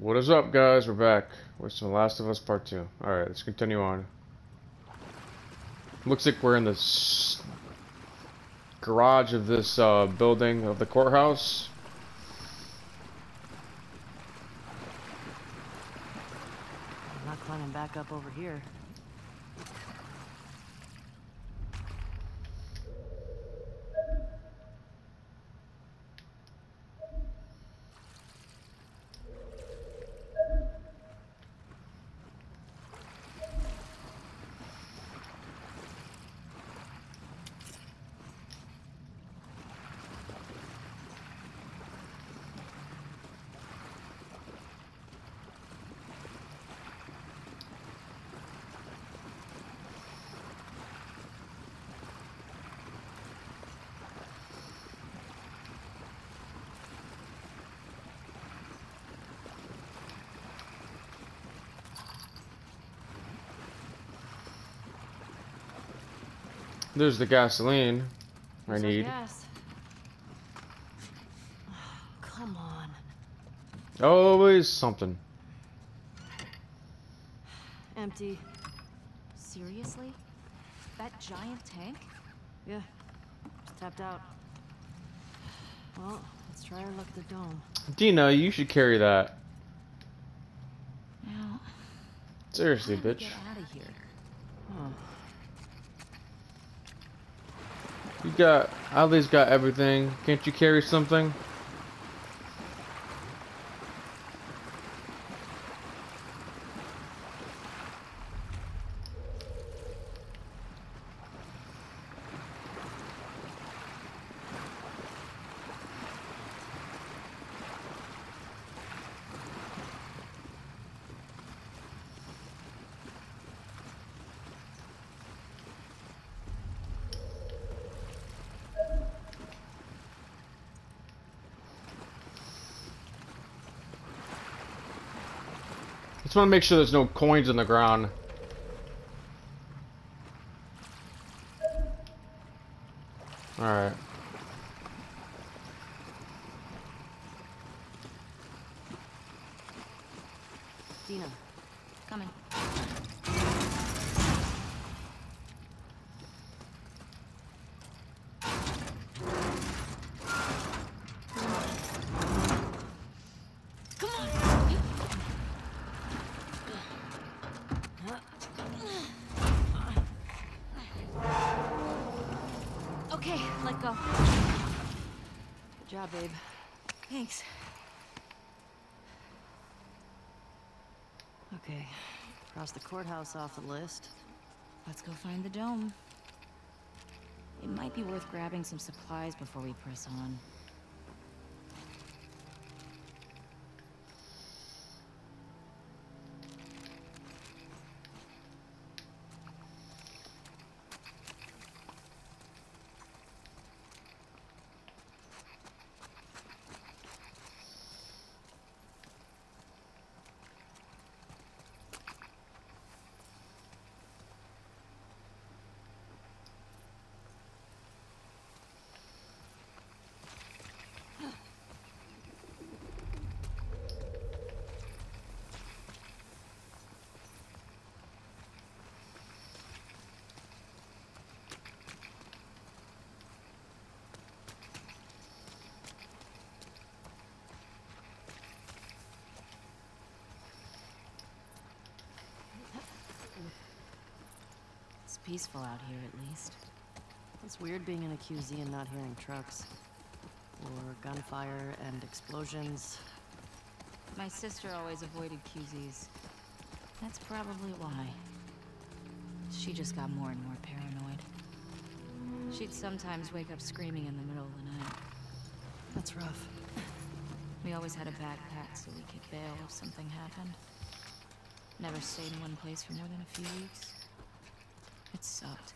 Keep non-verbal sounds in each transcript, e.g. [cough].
What is up, guys? We're back with some Last of Us Part 2. Alright, let's continue on. Looks like we're in the garage of this uh, building of the courthouse. I'm not climbing back up over here. There's the gasoline I need. gas. [sighs] Come on. Always something. Empty. Seriously? That giant tank? Yeah. Just tapped out. Well, let's try our luck at the dome. Dina, you should carry that. Now, Seriously, how do we bitch. get out of here? Oh. You got. Ellie's got everything. Can't you carry something? Just want to make sure there's no coins in the ground. Alright. Dina, Coming. Come on! Okay, let go. good job, babe. Thanks. Okay. Cross the courthouse off the list. Let's go find the dome. It might be worth grabbing some supplies before we press on. It's peaceful out here, at least. It's weird being in a QZ and not hearing trucks. Or gunfire and explosions. My sister always avoided QZs. That's probably why. She just got more and more paranoid. She'd sometimes wake up screaming in the middle of the night. That's rough. We always had a backpack so we could bail if something happened. Never stayed in one place for more than a few weeks. It sucked.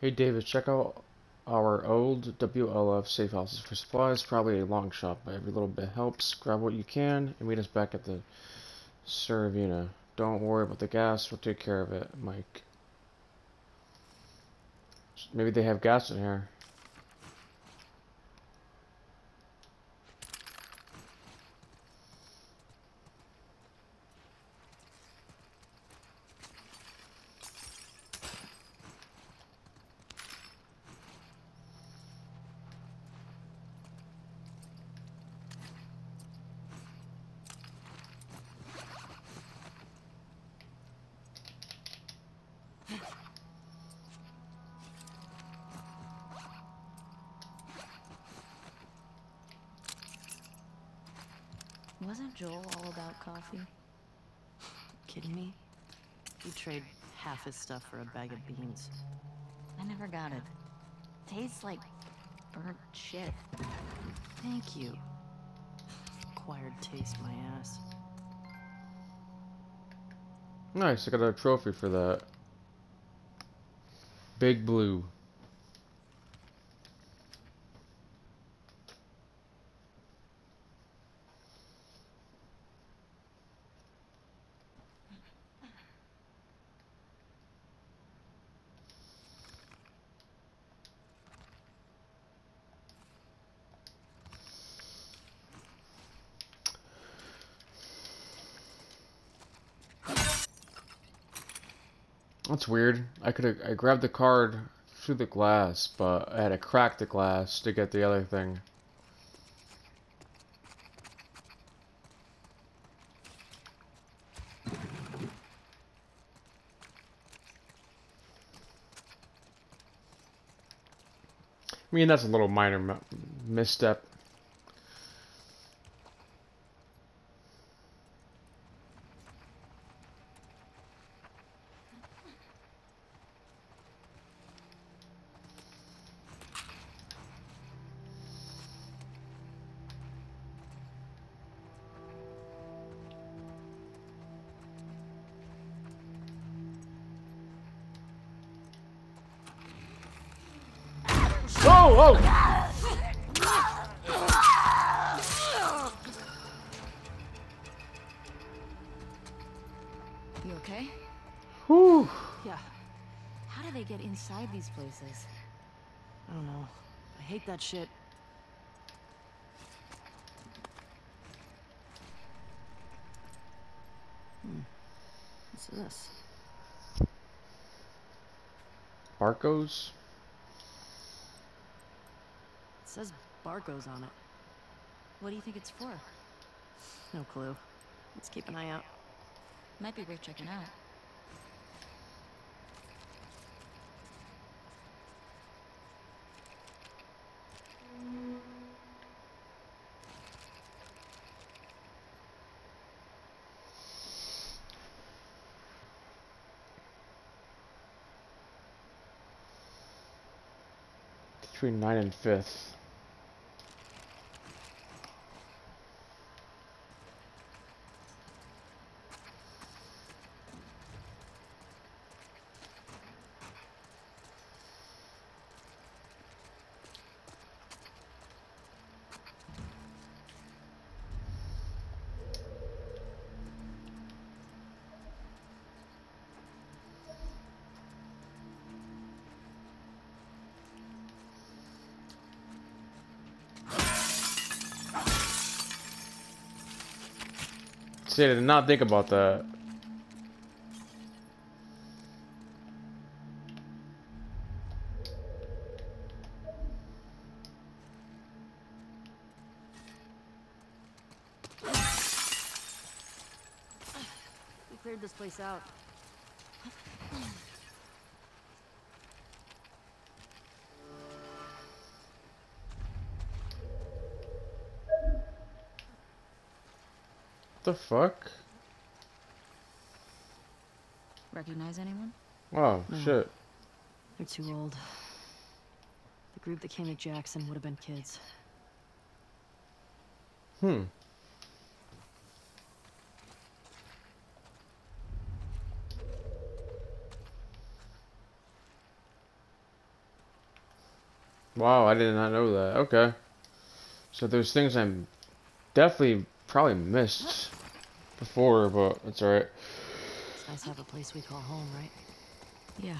Hey David, check out our old WLF safe houses for supplies. Probably a long shot, but every little bit helps. Grab what you can and meet us back at the Saravina. Don't worry about the gas. We'll take care of it, Mike. Maybe they have gas in here. Wasn't Joel all about coffee? [laughs] Kidding me? He'd trade half his stuff for a bag of beans. I never got it. Tastes like burnt shit. Thank you. Acquired taste, my ass. Nice, I got a trophy for that. Big Blue. That's weird. I could have I grabbed the card through the glass, but I had to crack the glass to get the other thing. I mean, that's a little minor misstep. That shit. Hmm. What's this? Barcos? It says Barco's on it. What do you think it's for? No clue. Let's keep an eye out. Might be worth checking out. Between 9 and 5th. See, I did not think about that. The fuck? Recognize anyone? Oh, No. shit. They're too old. The group that came to Jackson would have been kids. Hmm. Wow, I did not know that. Okay. So there's things I'm definitely probably missed before, but it's alright. It's nice to have a place we call home, right? Yeah.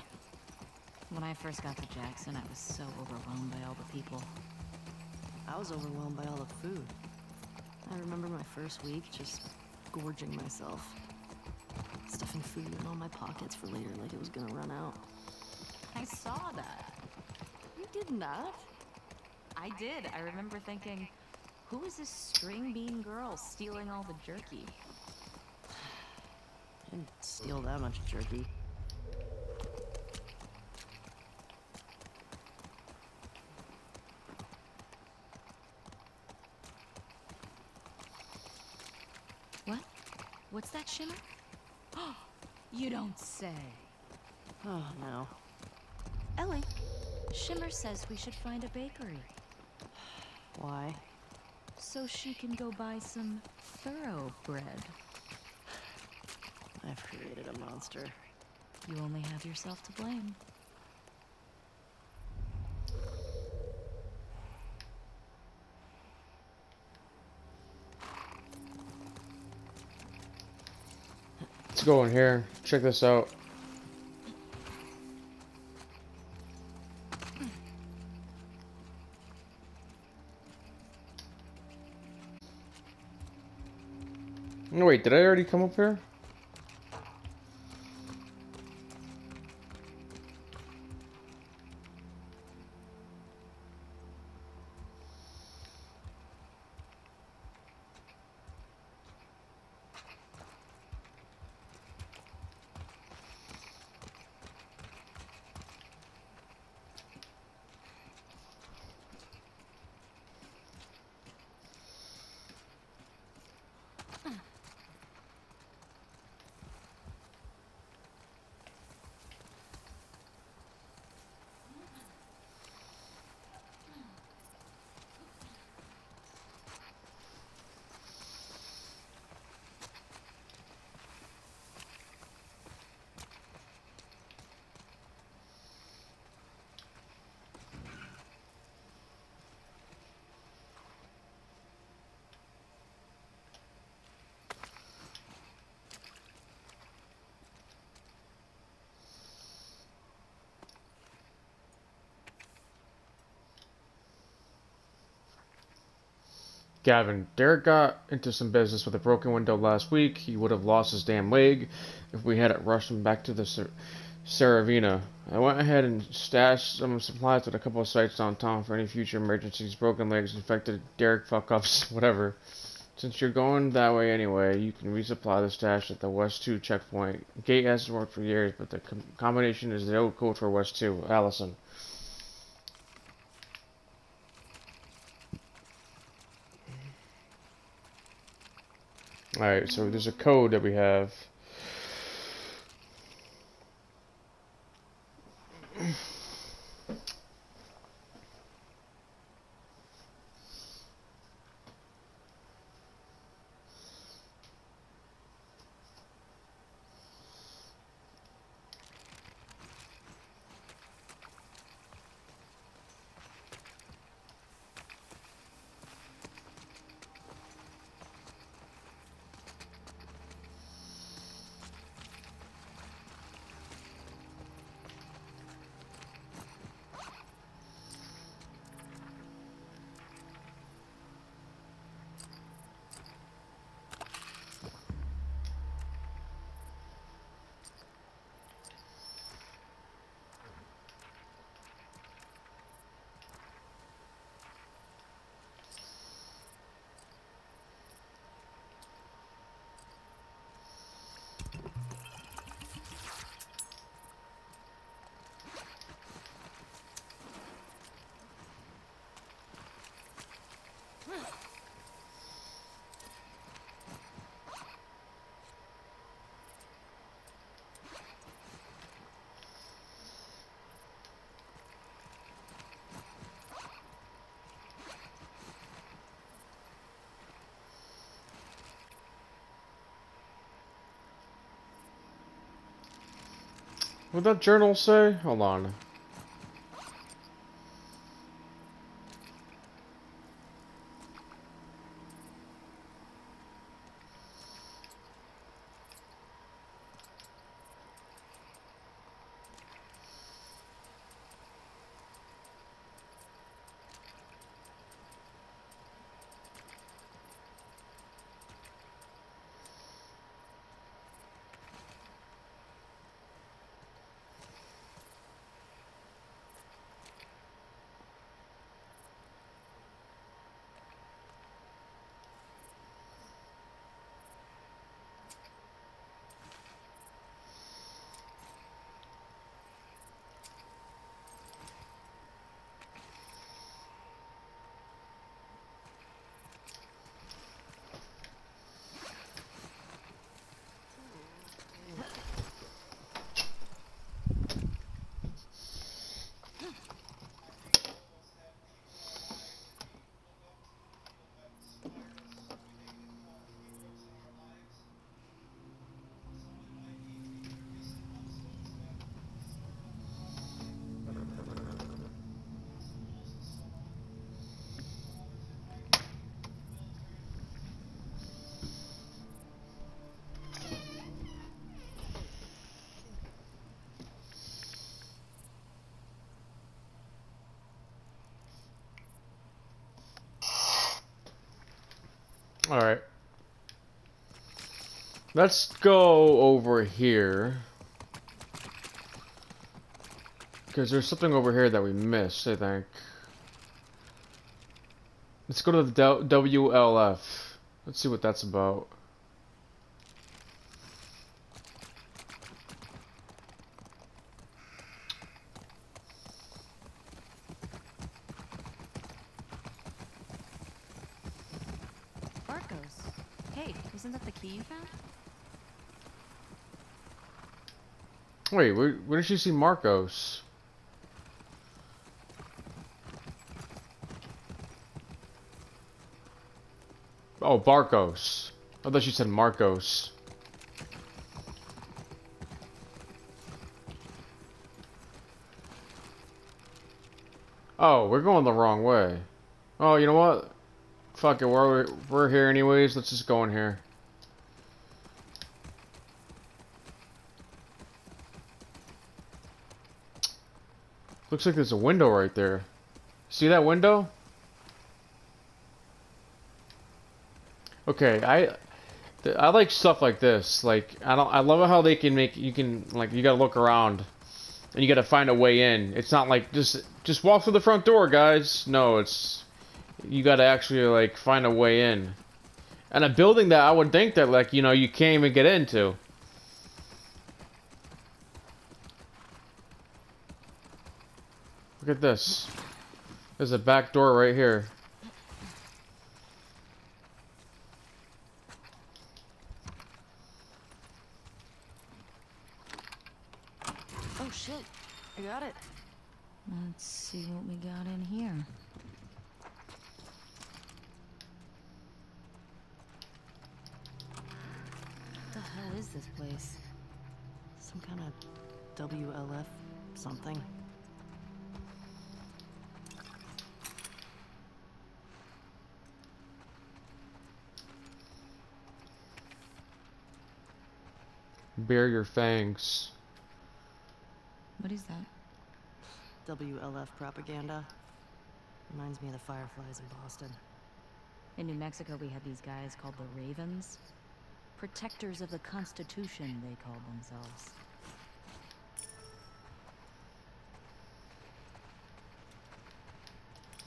When I first got to Jackson, I was so overwhelmed by all the people. I was overwhelmed by all the food. I remember my first week just gorging myself. Stuffing food in all my pockets for later like it was gonna run out. I saw that. You did not? I did. I remember thinking, who is this string bean girl stealing all the jerky? Didn't steal that much jerky. What? What's that shimmer? Oh, [gasps] you don't say. Oh no. Ellie, Shimmer says we should find a bakery Why? so she can go buy some thoroughbread. I've created a monster. You only have yourself to blame. Let's go in here. Check this out. No, wait, did I already come up here? Gavin, Derek got into some business with a broken window last week. He would have lost his damn leg if we hadn't rushed him back to the Saravina. I went ahead and stashed some supplies at a couple of sites downtown for any future emergencies, broken legs, infected Derek fuck ups, [laughs] whatever. Since you're going that way anyway, you can resupply the stash at the West 2 checkpoint. Gate hasn't worked for years, but the com- combination is the old code for West 2. Allison. Alright, so there's a code that we have. What that journal say? Hold on. Alright. Let's go over here. Because there's something over here that we missed, I think. Let's go to the WLF. Let's see what that's about. Barco's. Hey, isn't that the key you found? Wait, where, where did you see Marcos? Oh, Barcos. I thought you said Marcos. Oh, we're going the wrong way. Oh, you know what? Fuck it, we're, we're here anyways. Let's just go in here. Looks like there's a window right there. See that window? Okay, I I like stuff like this. Like I don't I love how they can make you can like you gotta look around and you gotta find a way in. It's not like just just walk through the front door, guys. No, it's you gotta actually like find a way in. And a building that I would think that like you know you can't even get into. Look at this. There's a back door right here. Oh shit. I got it. Let's see what we got in here. What the hell is this place? Some kind of WLF something. Bare your fangs. What is that? WLF propaganda. Reminds me of the Fireflies in Boston. In New Mexico, we had these guys called the Ravens. Protectors of the Constitution, they called themselves.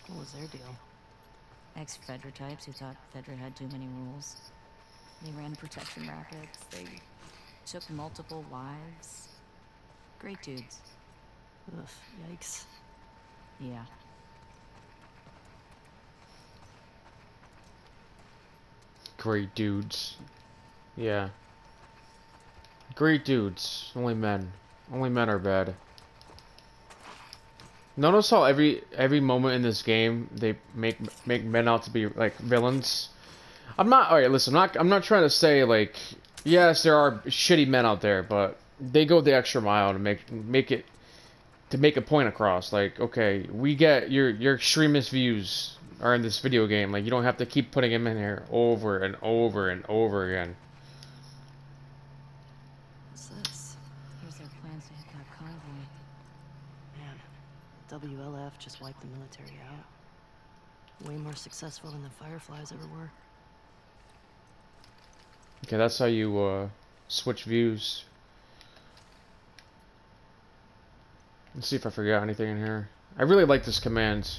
What was their deal? Ex-Fedra types who thought Fedra had too many rules. They ran protection rackets. They took multiple wives. Great dudes. Ugh, yikes. Yeah. Great dudes. Yeah. Great dudes. Only men. Only men are bad. Notice how every every moment in this game they make make men out to be like villains. I'm not alright. Listen, I'm not I'm not trying to say like yes there are shitty men out there, but they go the extra mile to make make it to make a point across. Like okay, we get your your extremist views are in this video game. Like you don't have to keep putting them in here over and over and over again. What's this? Here's their plans to hit that convoy. Man, WLF just wiped the military out. Way more successful than the Fireflies ever were. Okay, that's how you uh, switch views. Let's see if I forgot anything in here. I really like this command.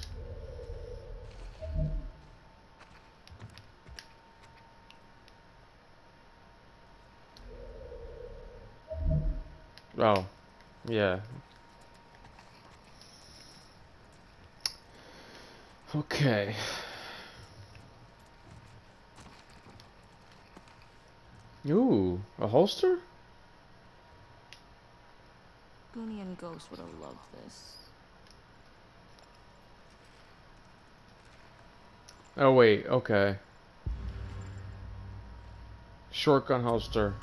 Oh, yeah. Okay. Ooh, a holster? Goonie and Ghost would have loved this. Oh wait, okay. Shotgun holster.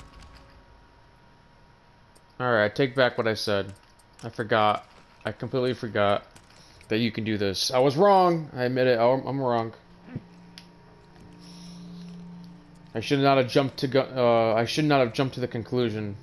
Alright, I take back what I said. I forgot. I completely forgot that you can do this. I was wrong. I admit it. I'm I'm wrong. I should not have jumped to go. Uh, I should not have jumped to the conclusion.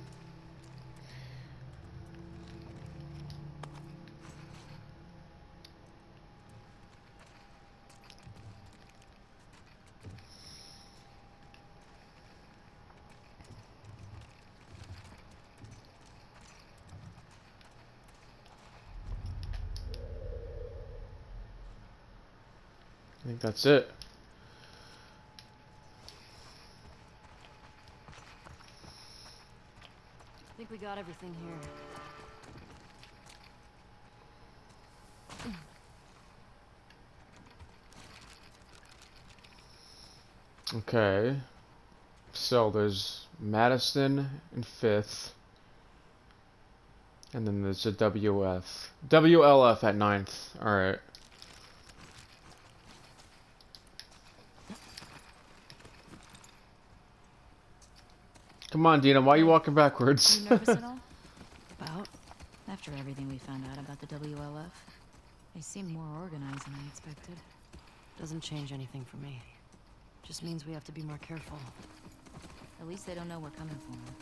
I think that's it. Got everything here. Okay. So there's Madison in fifth. And then there's a WF. WLF at ninth. Alright. Come on, Dina, why are you walking backwards? You nervous at [laughs] all? About? After everything we found out about the WLF, they seem more organized than I expected. Doesn't change anything for me. Just means we have to be more careful. At least they don't know we're coming for them.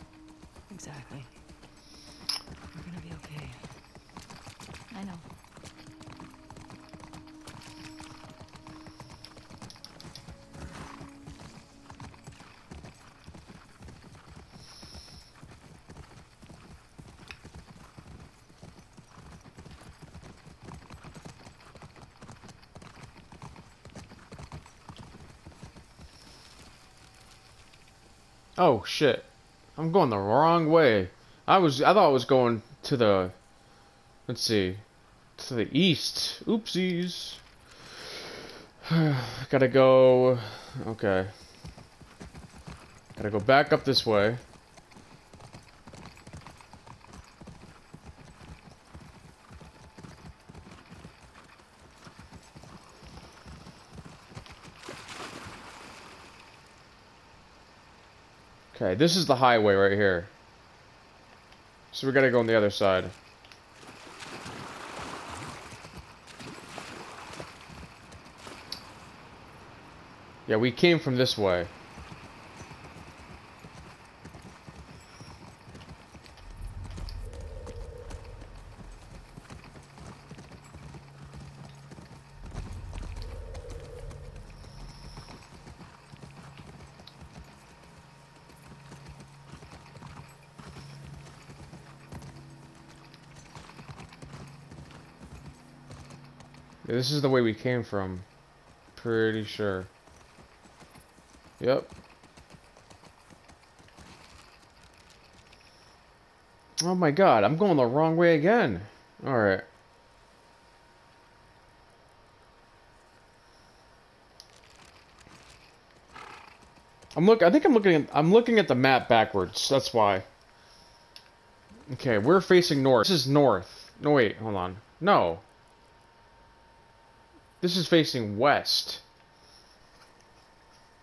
Exactly. We're gonna be okay. I know. Oh shit. I'm going the wrong way. I was I thought I was going to the let's see. To the east. Oopsies. [sighs] Gotta go okay. Gotta go back up this way. Okay, this is the highway right here. So we gotta go on the other side. Yeah, we came from this way. This is the way we came from. Pretty sure. Yep. Oh my god, I'm going the wrong way again. Alright. I'm look I think I'm looking at I'm looking at the map backwards. That's why. Okay, we're facing north. This is north. No wait, hold on. No. This is facing west.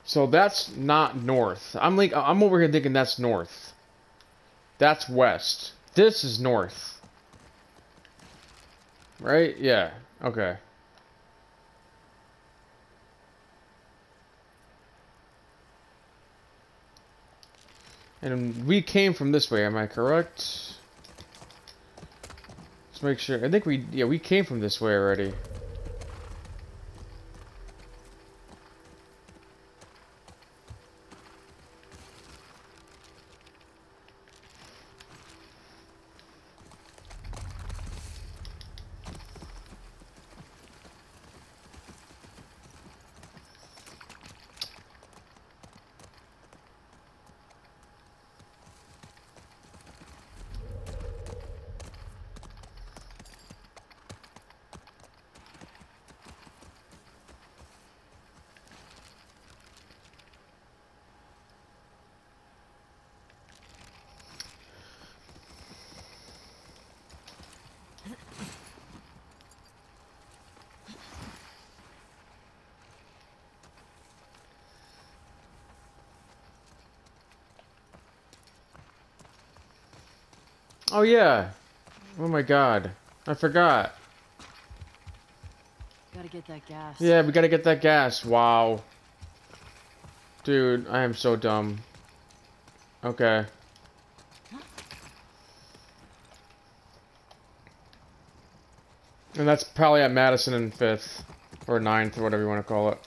So that's not north. I'm like I'm over here thinking that's north. That's west. This is north. Right? Yeah. Okay. And we came from this way, am I correct? Let's make sure. I think we yeah, we came from this way already. Oh yeah. Oh my god. I forgot. Gotta get that gas. Yeah, we gotta get that gas. Wow. Dude, I am so dumb. Okay. And that's probably at Madison and 5th. Or 9th, or whatever you want to call it.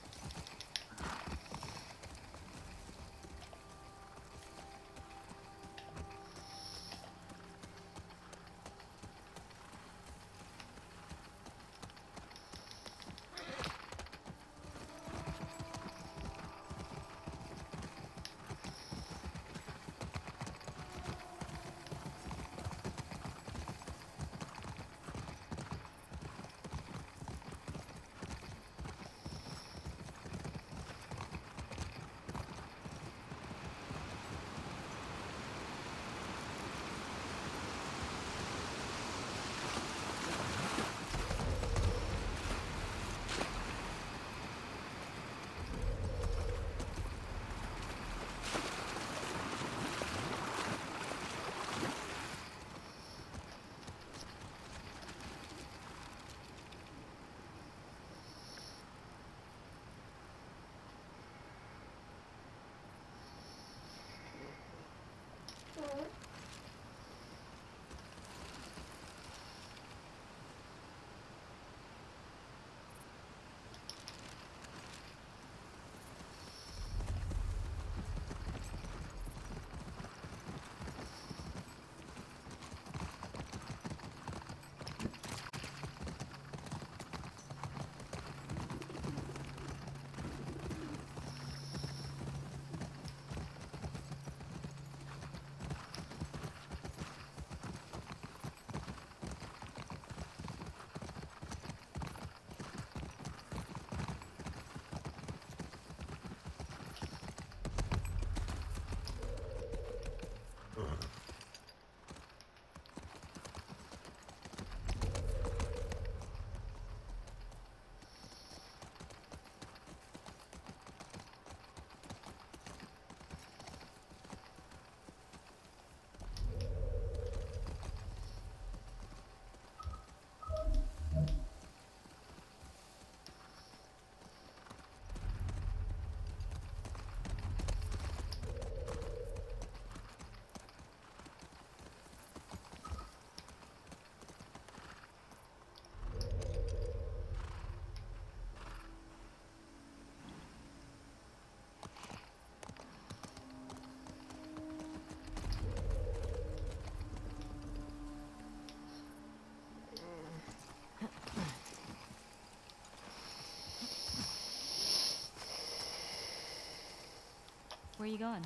Where are you going?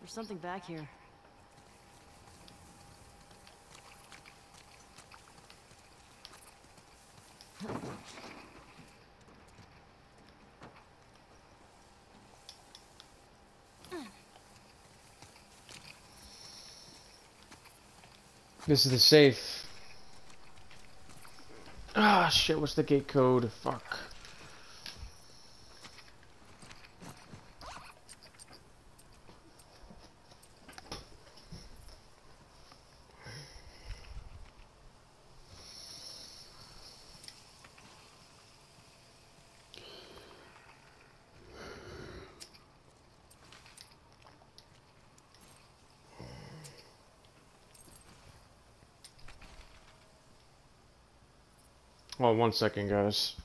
There's something back here. This is the safe. Ah, shit, what's the gate code? Fuck. On one second, guys.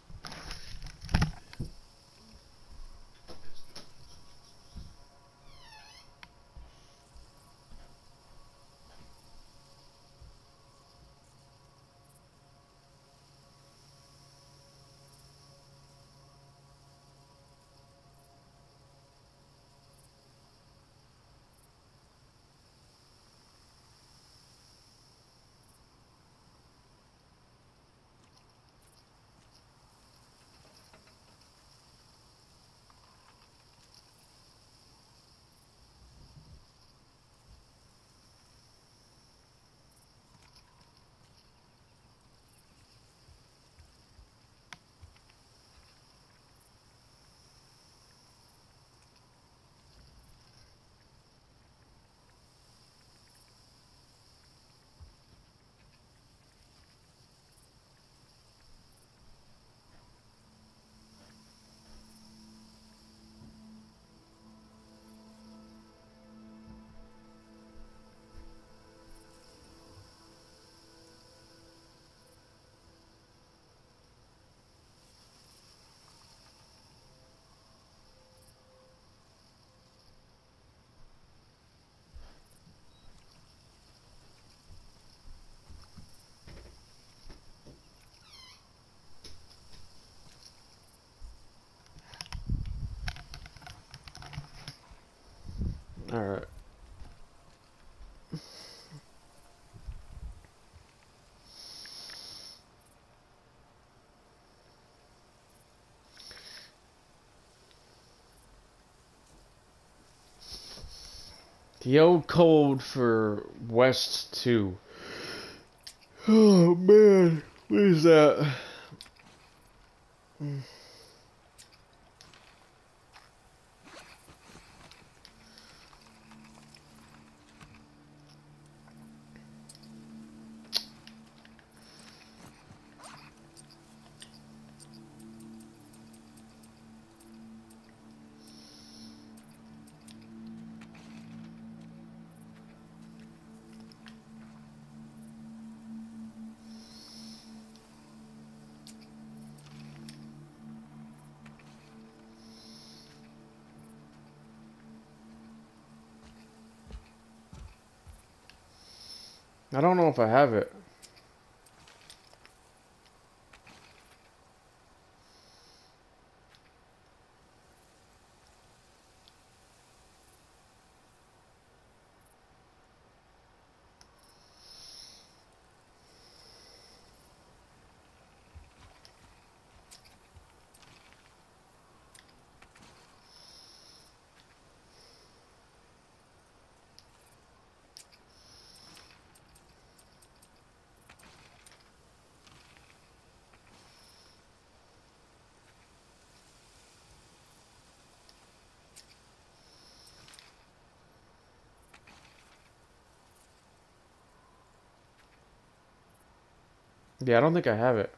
Alright. The old code for West 2. [sighs] Oh man, what is that? I don't know if I have it. Yeah, I don't think I have it.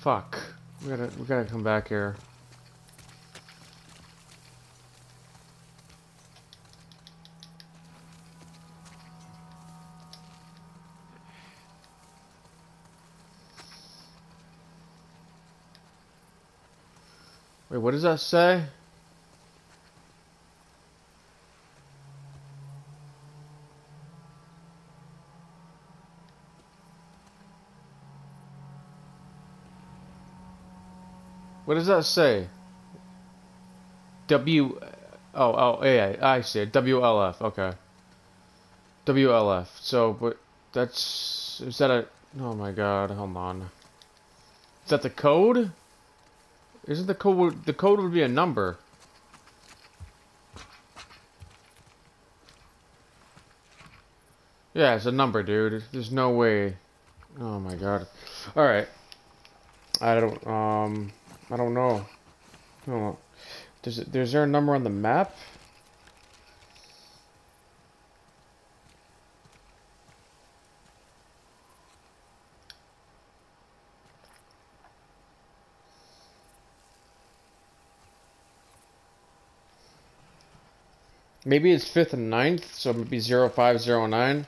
Fuck. We gotta we gotta come back here. Wait, what does that say? What does that say? W. Oh, oh, yeah, I see it. WLF, okay. WLF. So, but that's. Is that a. Oh my god, hold on. Is that the code? Isn't the code the code would be a number? Yeah, it's a number, dude. There's no way. Oh my God. All right. I don't. Um. I don't know. Oh. Does it, there's there a number on the map? Maybe it's fifth and ninth, so maybe zero five zero nine.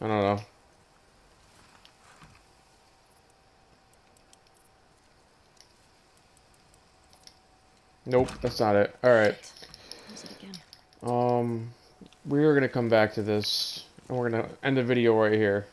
I don't know. Nope, that's not it. Alright. It? Um, we are going to come back to this, and we're going to end the video right here.